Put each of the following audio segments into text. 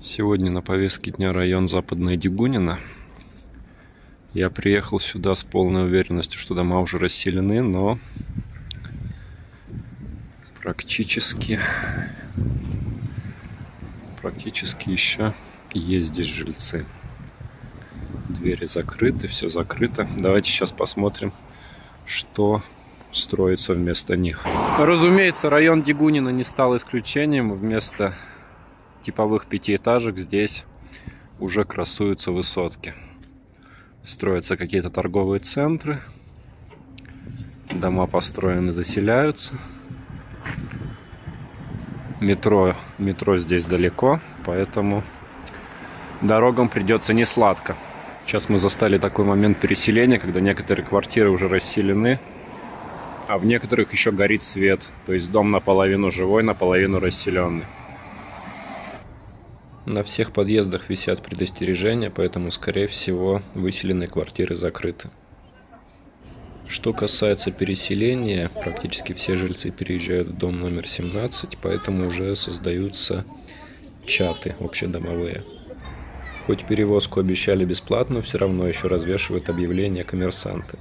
Сегодня на повестке дня район Западная Дегунина. Я приехал сюда с полной уверенностью, что дома уже расселены, но практически практически еще есть здесь жильцы. Двери закрыты, все закрыто. Давайте сейчас посмотрим, что строится вместо них. Разумеется, район Дегунина не стал исключением. Вместо типовых пятиэтажек здесь уже красуются высотки. Строятся какие-то торговые центры. Дома построены, заселяются. Метро, метро здесь далеко, поэтому дорогам придется не сладко. Сейчас мы застали такой момент переселения, когда некоторые квартиры уже расселены, а в некоторых еще горит свет. То есть дом наполовину живой, наполовину расселенный. На всех подъездах висят предостережения, поэтому, скорее всего, выселенные квартиры закрыты. Что касается переселения, практически все жильцы переезжают в дом номер 17, поэтому уже создаются чаты общедомовые. Хоть перевозку обещали бесплатно, все равно еще развешивают объявления коммерсанты.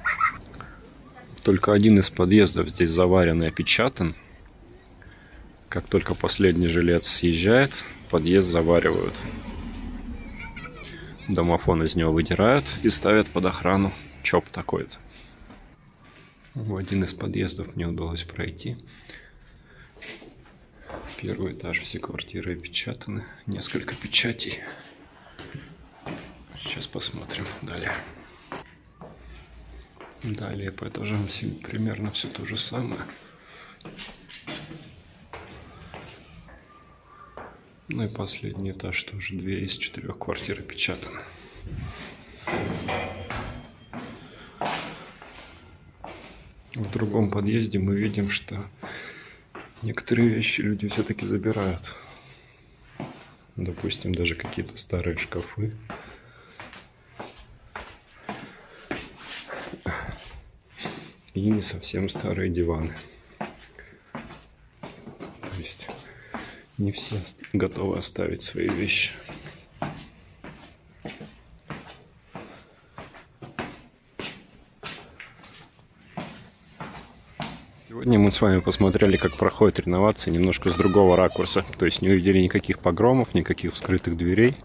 Только один из подъездов здесь заварен и опечатан. Как только последний жилец съезжает, подъезд заваривают. Домофон из него выдирают и ставят под охрану. ЧОП такой-то. В один из подъездов мне удалось пройти. Первый этаж, все квартиры опечатаны. Несколько печатей. Сейчас посмотрим далее. Далее по этажам примерно все то же самое. Ну и последний этаж тоже две из четырех квартир опечатаны. В другом подъезде мы видим, что некоторые вещи люди все-таки забирают. Допустим, даже какие-то старые шкафы. И не совсем старые диваны. То есть не все готовы оставить свои вещи. Сегодня мы с вами посмотрели, как проходит реновация немножко с другого ракурса. То есть не увидели никаких погромов, никаких вскрытых дверей,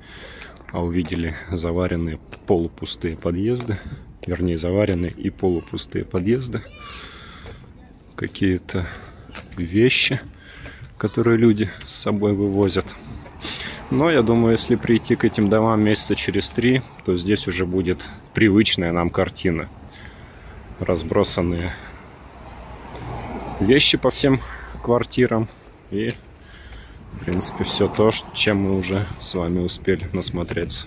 а увидели заваренные полупустые подъезды. Вернее, заваренные и полупустые подъезды. Какие-то вещи которые люди с собой вывозят. Но я думаю, если прийти к этим домам месяца через три, то здесь уже будет привычная нам картина. Разбросанные вещи по всем квартирам. И, в принципе, все то, чем мы уже с вами успели насмотреться.